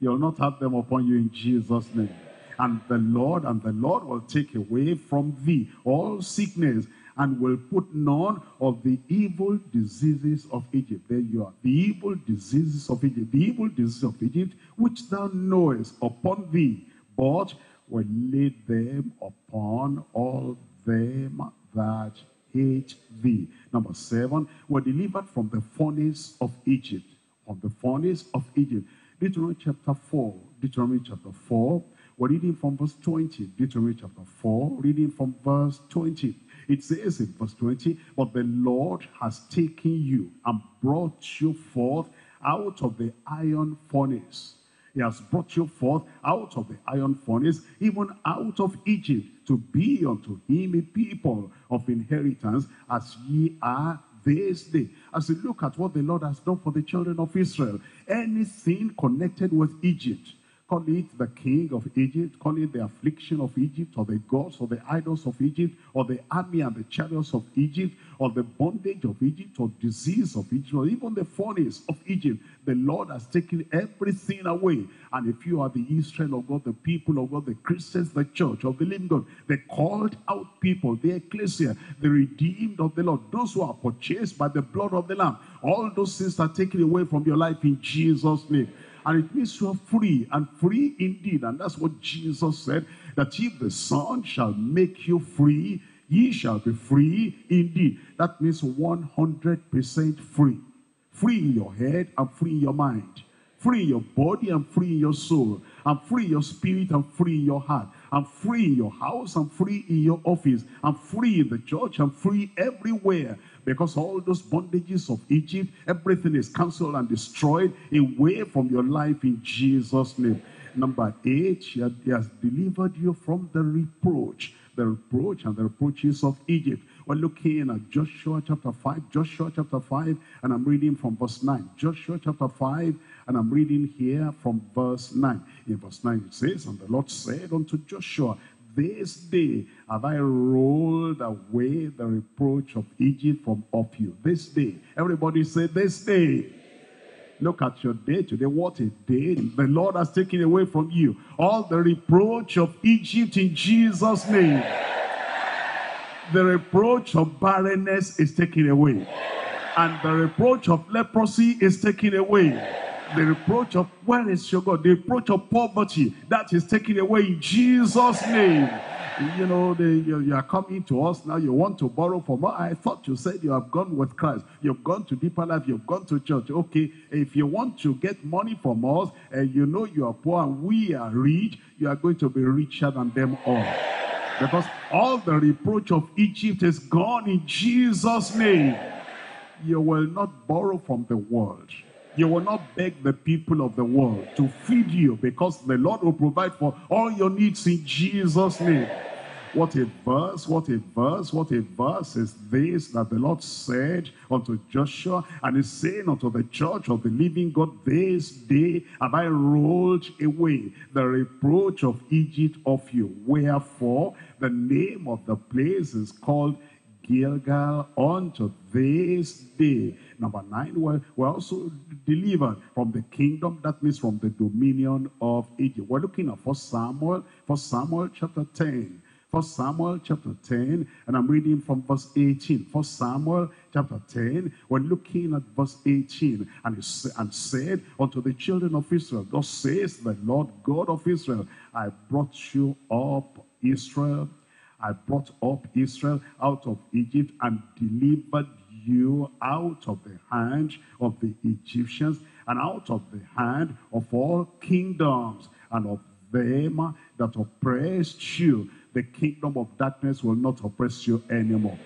You'll not have them upon you in Jesus' name. And the Lord, and the Lord will take away from thee all sickness and will put none of the evil diseases of Egypt. There you are. The evil diseases of Egypt. The evil diseases of Egypt, which thou knowest upon thee, but will lay them upon all them that hate thee. Number seven, were delivered from the furnace of Egypt. From the furnace of Egypt. Deuteronomy chapter 4. Deuteronomy chapter 4. We're reading from verse 20. Deuteronomy chapter 4. Reading from verse 20. It says in verse 20, But the Lord has taken you and brought you forth out of the iron furnace. He has brought you forth out of the iron furnace, even out of Egypt, to be unto him a people of inheritance, as ye are this day. As you look at what the Lord has done for the children of Israel, anything connected with Egypt, Call it the king of Egypt, call it the affliction of Egypt, or the gods, or the idols of Egypt, or the army and the chariots of Egypt, or the bondage of Egypt, or disease of Egypt, or even the furnace of Egypt. The Lord has taken everything away. And if you are the Israel of God, the people of God, the Christians, the church of the living God, the called out people, the ecclesia, the redeemed of the Lord, those who are purchased by the blood of the Lamb, all those things are taken away from your life in Jesus' name. And it means you are free and free indeed. And that's what Jesus said, that if the Son shall make you free, ye shall be free indeed. That means 100% free. Free in your head and free in your mind. Free in your body and free in your soul. And free in your spirit and free in your heart. And free in your house and free in your office. And free in the church and free everywhere. Because all those bondages of Egypt, everything is cancelled and destroyed away from your life in Jesus' name. Number eight, he has delivered you from the reproach, the reproach and the reproaches of Egypt. We're looking at Joshua chapter 5, Joshua chapter 5, and I'm reading from verse 9. Joshua chapter 5, and I'm reading here from verse 9. In verse 9 it says, And the Lord said unto Joshua, this day have I rolled away the reproach of Egypt from off you. This day. Everybody say this day. Look at your day today. What a day. The Lord has taken away from you all the reproach of Egypt in Jesus' name. The reproach of barrenness is taken away. And the reproach of leprosy is taken away the reproach of where is your God? The reproach of poverty that is taken away in Jesus' name. You know, the, you, you, are coming to us now. You want to borrow from us. I thought you said you have gone with Christ. You've gone to deeper life. You've gone to church. Okay, if you want to get money from us and you know you are poor and we are rich, you are going to be richer than them all. Because all the reproach of Egypt is gone in Jesus' name. You will not borrow from the world You will not beg the people of the world to feed you because the Lord will provide for all your needs in Jesus' name. What a verse, what a verse, what a verse is this that the Lord said unto Joshua and is saying unto the church of the living God, this day have I rolled away the reproach of Egypt of you. Wherefore, the name of the place is called Gilgal unto this day. Number nine, we're, we're also delivered from the kingdom, that means from the dominion of Egypt. We're looking at First Samuel, First Samuel chapter 10. First Samuel chapter 10, and I'm reading from verse 18. First Samuel chapter 10, we're looking at verse 18. And, he, and said unto the children of Israel, Thus says the Lord God of Israel, I brought you up, Israel. I brought up Israel out of Egypt and delivered you out of the hand of the Egyptians and out of the hand of all kingdoms and of them that oppressed you the kingdom of darkness will not oppress you anymore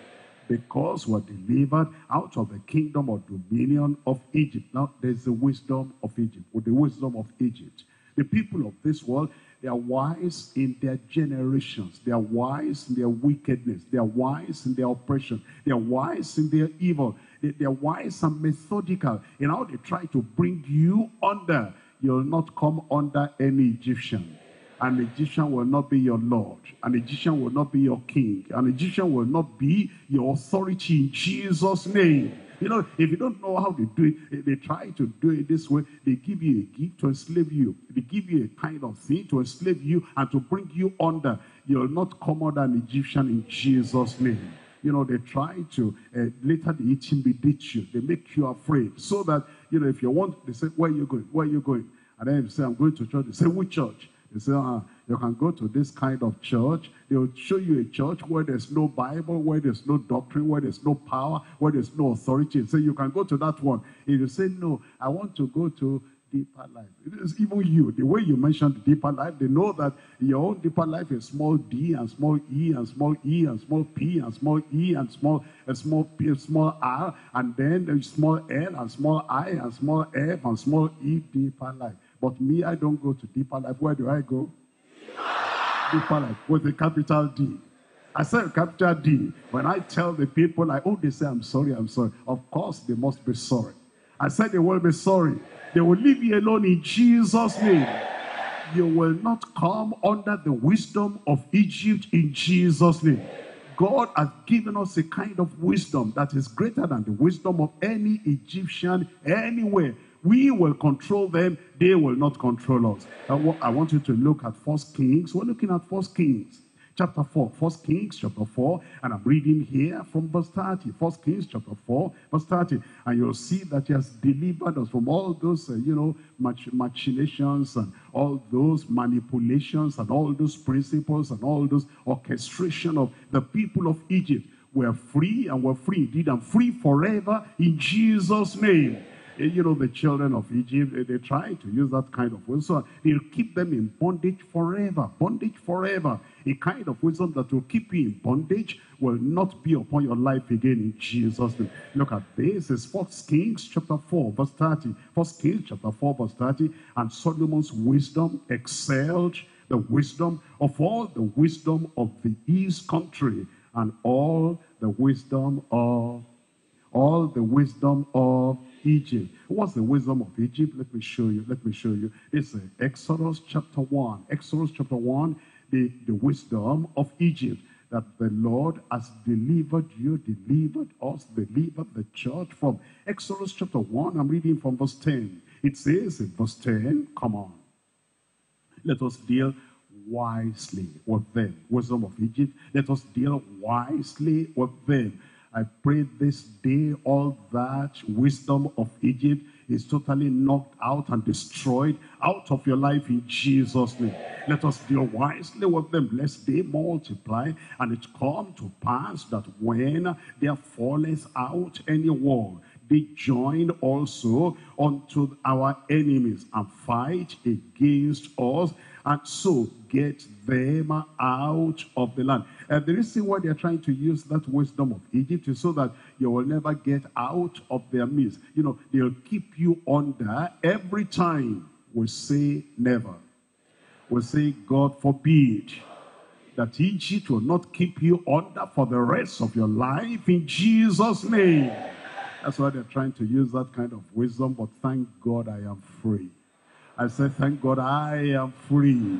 because we're delivered out of the kingdom of dominion of Egypt. Now, there's the wisdom of Egypt, with the wisdom of Egypt. The people of this world, they are wise in their generations. They are wise in their wickedness. They are wise in their oppression. They are wise in their evil. They, they are wise and methodical in how they try to bring you under. You'll not come under any Egyptian. An Egyptian will not be your Lord. An Egyptian will not be your king. An Egyptian will not be your authority in Jesus' name. You know, if you don't know how to do it, they try to do it this way. They give you a gift to enslave you. They give you a kind of thing to enslave you and to bring you under. You'll not come under an Egyptian in Jesus' name. You know, they try to, uh, later they intimidate you. They make you afraid. So that, you know, if you want, they say, where are you going? Where are you going? And then you say, I'm going to church. They say, which church? They say, uh, you can go to this kind of church. They'll show you a church where there's no Bible, where there's no doctrine, where there's no power, where there's no authority. So you can go to that one. If you say, no, I want to go to deeper life. It is even you, the way you mentioned deeper life, they know that your own deeper life is small d and small e and small e and small p and small e and small and small p and small r and then small l and small i and small f and small e deeper life. But me, I don't go to deeper life. Where do I go? Deeper life with a capital D. I said capital D. When I tell the people, like, oh, they say, I'm sorry, I'm sorry. Of course, they must be sorry. I said they will be sorry. They will leave you alone in Jesus' name. You will not come under the wisdom of Egypt in Jesus' name. God has given us a kind of wisdom that is greater than the wisdom of any Egyptian anywhere. We will control them. They will not control us. I want you to look at First Kings. We're looking at First Kings chapter 4. First Kings chapter 4. And I'm reading here from verse 30. First Kings chapter 4, verse 30. And you'll see that he has delivered us from all those, uh, you know, mach machinations and all those manipulations and all those principles and all those orchestration of the people of Egypt. We're free and we're free indeed and free forever in Jesus' name. You know, the children of Egypt, they, try to use that kind of wisdom. They'll keep them in bondage forever, bondage forever. A kind of wisdom that will keep you in bondage will not be upon your life again in Jesus' name. Look at this. It's First Kings chapter 4, verse 30. First Kings chapter 4, verse 30. And Solomon's wisdom excelled the wisdom of all the wisdom of the east country and all the wisdom of all the wisdom of Egypt. What's the wisdom of Egypt? Let me show you. Let me show you. It's Exodus chapter 1. Exodus chapter 1, the, the wisdom of Egypt. That the Lord has delivered you, delivered us, delivered the church from. Exodus chapter 1, I'm reading from verse 10. It says in verse 10, come on. Let us deal wisely with them. Wisdom of Egypt. Let us deal wisely with them I pray this day all that wisdom of Egypt is totally knocked out and destroyed out of your life in Jesus' name. Let us deal wisely with them, lest they multiply. And it come to pass that when there falleth out any war, they join also unto our enemies and fight against us and so get them out of the land. And the reason why they're trying to use that wisdom of Egypt is so that you will never get out of their midst. You know, they'll keep you under every time we say never. We say, God forbid that Egypt will not keep you under for the rest of your life in Jesus' name. That's why they're trying to use that kind of wisdom, but thank God I am free. I said, thank God I am free.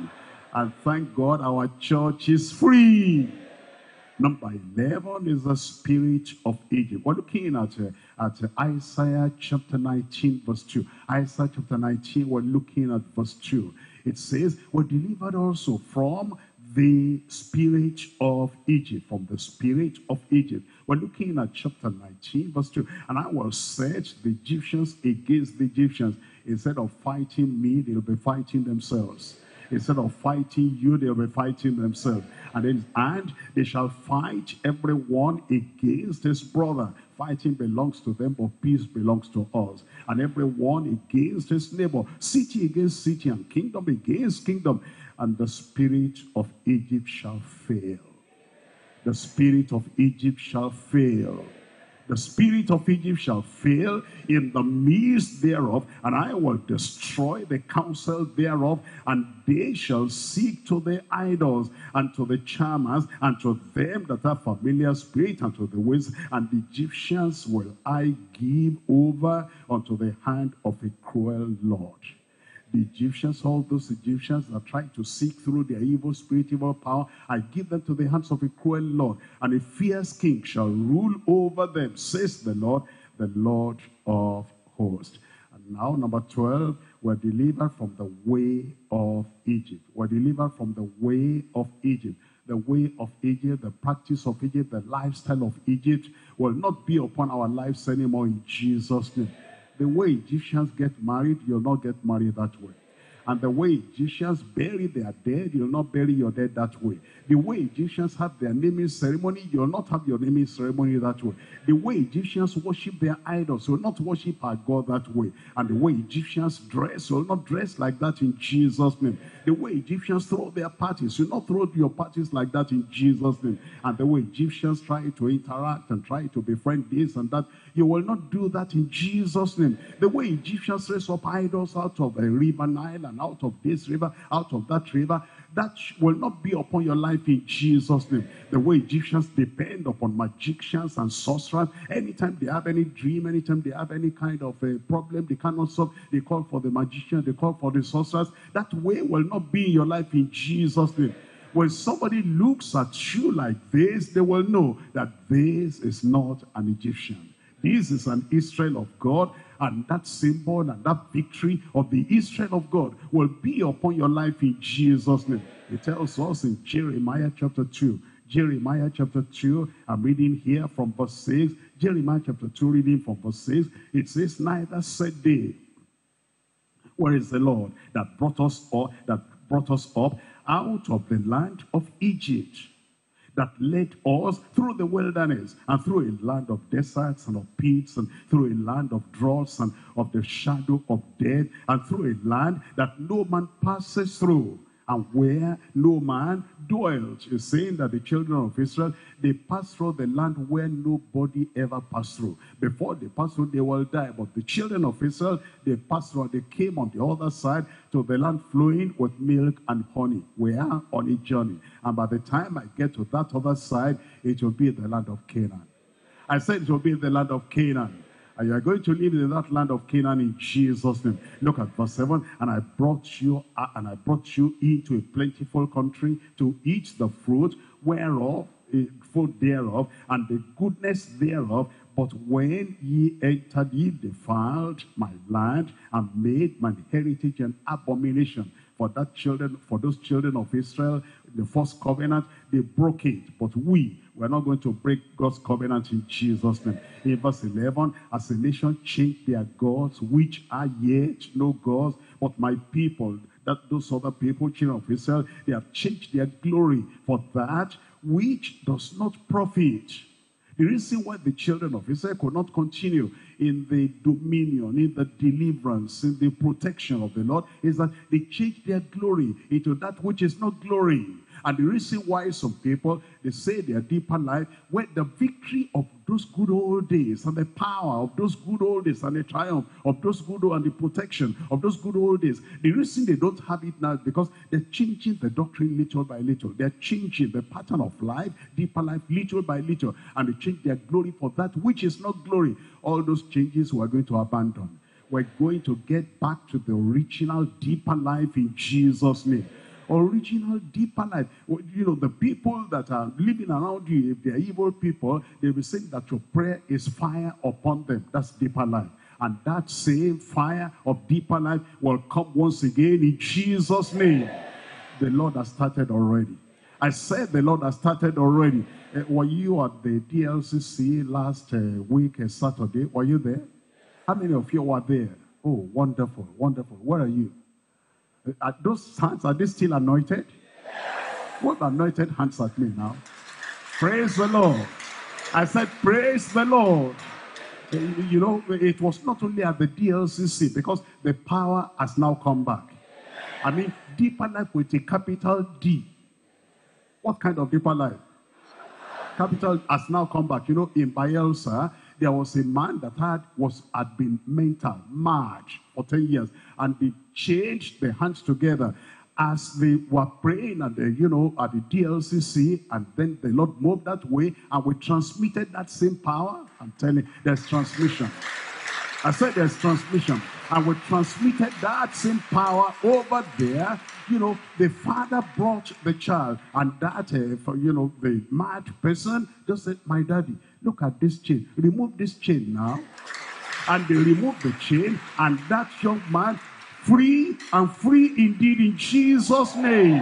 And thank God our church is free. Number 11 is the spirit of Egypt. We're looking at, uh, at Isaiah chapter 19 verse 2. Isaiah chapter 19, we're looking at verse 2. It says, we're delivered also from the spirit of Egypt, from the spirit of Egypt. We're looking at chapter 19, verse 2. And I will set the Egyptians against the Egyptians. Instead of fighting me, they'll be fighting themselves. Instead of fighting you, they'll be fighting themselves. And then, and they shall fight everyone against his brother. Fighting belongs to them, but peace belongs to us. And everyone against his neighbor. City against city, and kingdom against kingdom. And the spirit of Egypt shall fail. The spirit of Egypt shall fail the spirit of Egypt shall fail in the midst thereof, and I will destroy the counsel thereof, and they shall seek to the idols, and to the charmers, and to them that have familiar spirit, and to the wizards, and the Egyptians will I give over unto the hand of a cruel Lord the Egyptians, all those Egyptians that tried to seek through their evil spirit, evil power, I give them to the hands of a cruel Lord, and a fierce king shall rule over them, says the Lord, the Lord of hosts. And now, number 12, we're delivered from the way of Egypt. We're delivered from the way of Egypt. The way of Egypt, the practice of Egypt, the lifestyle of Egypt will not be upon our lives anymore in Jesus' name. The way Egyptians get married, you'll not get married that way. And the way Egyptians bury their dead, you'll not bury your dead that way. The way Egyptians have their naming ceremony, you'll not have your naming ceremony that way. The way Egyptians worship their idols, you'll not worship our God that way. And the way Egyptians dress, you'll not dress like that in Jesus' name. The way Egyptians throw their parties, you'll not throw your parties like that in Jesus' name. And the way Egyptians try to interact and try to befriend this and that, you will not do that in Jesus' name. The way Egyptians raise up idols out of a river Nile and out of this river, out of that river, that will not be upon your life in Jesus' name. The way Egyptians depend upon magicians and sorcerers, anytime they have any dream, anytime they have any kind of a problem they cannot solve, they call for the magician, they call for the sorcerers. That way will not be in your life in Jesus' name. When somebody looks at you like this, they will know that this is not an Egyptian. This is an Israel of God, and that symbol and that victory of the Israel of God will be upon your life in Jesus' name. It tells us in Jeremiah chapter 2. Jeremiah chapter 2, I'm reading here from verse 6. Jeremiah chapter 2, reading from verse 6. It says, Neither said they, Where is the Lord that brought us up, that brought us up out of the land of Egypt? That led us through the wilderness and through a land of deserts and of pits and through a land of droughts and of the shadow of death and through a land that no man passes through and where no man dwells. He's saying that the children of Israel, they passed through the land where nobody ever passed through. Before they passed through, they will die. But the children of Israel, they passed through, they came on the other side to the land flowing with milk and honey. We are on a journey. And by the time I get to that other side, it will be the land of Canaan. I said it will be the land of Canaan. And you are going to live in that land of Canaan in Jesus' name. Look at verse 7. And I brought you uh, and I brought you into a plentiful country to eat the fruit whereof, uh, fruit thereof, and the goodness thereof. But when ye entered, ye defiled my land and made my heritage an abomination. For that children, for those children of Israel, the first covenant, they broke it. But we, we're not going to break God's covenant in Jesus' name. In verse 11, as a nation changed their gods, which are yet no gods, but my people, that those other people, children of Israel, they have changed their glory for that which does not profit. The reason why the children of Israel could not continue in the dominion, in the deliverance, in the protection of the Lord, is that they changed their glory into that which is not glory. And the reason why some people, they say their deeper life, when the victory of those good old days and the power of those good old days and the triumph of those good old and the protection of those good old days, the reason they don't have it now is because they're changing the doctrine little by little. They're changing the pattern of life, deeper life, little by little. And they change their glory for that which is not glory. All those changes we're going to abandon. We're going to get back to the original deeper life in Jesus' name original deeper life. You know, the people that are living around you, if they're evil people, they will say that your prayer is fire upon them. That's deeper life. And that same fire of deeper life will come once again in Jesus' name. The Lord has started already. I said the Lord has started already. Uh, were you at the DLCC last uh, week, uh, Saturday? Were you there? How many of you were there? Oh, wonderful, wonderful. Where are you? Are those hands, are they still anointed? What anointed hands at me now? Praise the Lord. I said, praise the Lord. Eh, you know, it was not only at the DLCC because the power has now come back. I mean, deeper life with a capital D. What kind of deeper life? Capital has now come back. You know, in Bielsa, there was a man that had was had been mental, mad for 10 years, and they changed their hands together as they were praying at the, you know, at the DLCC, and then the Lord moved that way, and we transmitted that same power. I'm telling you, there's transmission. I said there's transmission. And we transmitted that same power over there. You know, the father brought the child, and that, uh, for, you know, the mad person just said, My daddy, look at this chain. Remove this chain now. And they removed the chain, and that young man free and free indeed in Jesus' name.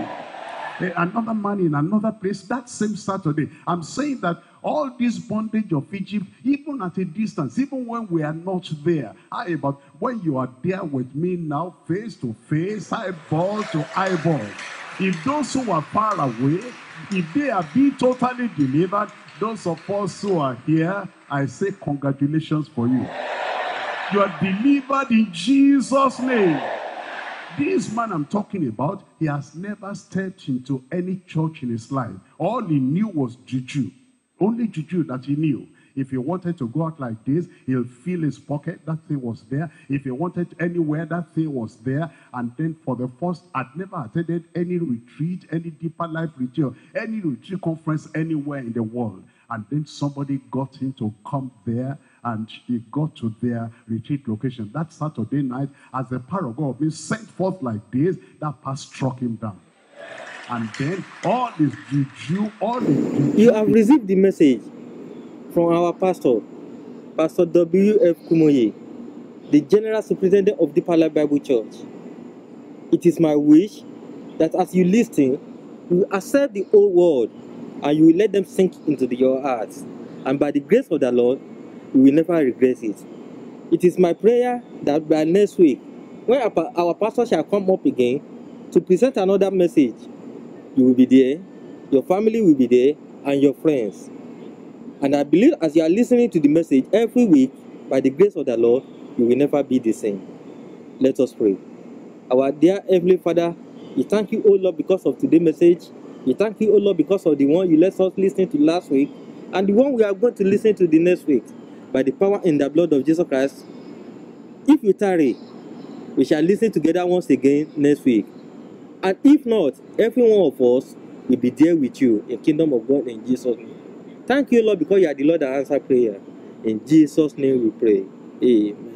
Eh, another man in another place that same Saturday. I'm saying that all this bondage of Egypt, even at a distance, even when we are not there, how about when you are there with me now, face to face, eyeball to eyeball? If those who are far away, if they are being totally delivered, those of us who are here, I say congratulations for you. You are delivered in Jesus' name. This man I'm talking about, he has never stepped into any church in his life. All he knew was juju. Only juju that he knew. If he wanted to go out like this, he'll feel his pocket, that thing was there. If he wanted anywhere, that thing was there. And then for the first, I'd never attended any retreat, any deeper life retreat, any retreat conference anywhere in the world. And then somebody got him to come there and he got to their retreat location. That Saturday night, as the power of God being sent forth like this, that pass struck him down. And then all this juju, all this juju. You have received the message from our pastor, Pastor W.F. Kumoye, the General Superintendent of Deeper Life Bible Church. It is my wish that as you listen, you will accept the whole word and you will let them sink into the, your hearts. And by the grace of the Lord, you will never regret it. It is my prayer that by next week, when our pastor shall come up again to present another message, you will be there, your family will be there, and your friends. And I believe as you are listening to the message every week, by the grace of the Lord, you will never be the same. Let us pray. Our dear Heavenly Father, we thank you, O Lord, because of today's message. We thank you, O Lord, because of the one you let us listen to last week and the one we are going to listen to the next week by the power in the blood of Jesus Christ. If you tarry, we shall listen together once again next week. And if not, every one of us will be there with you in kingdom of God in Jesus' name. Thank you, Lord, because you are the Lord that answer prayer. In Jesus' name we pray. Amen.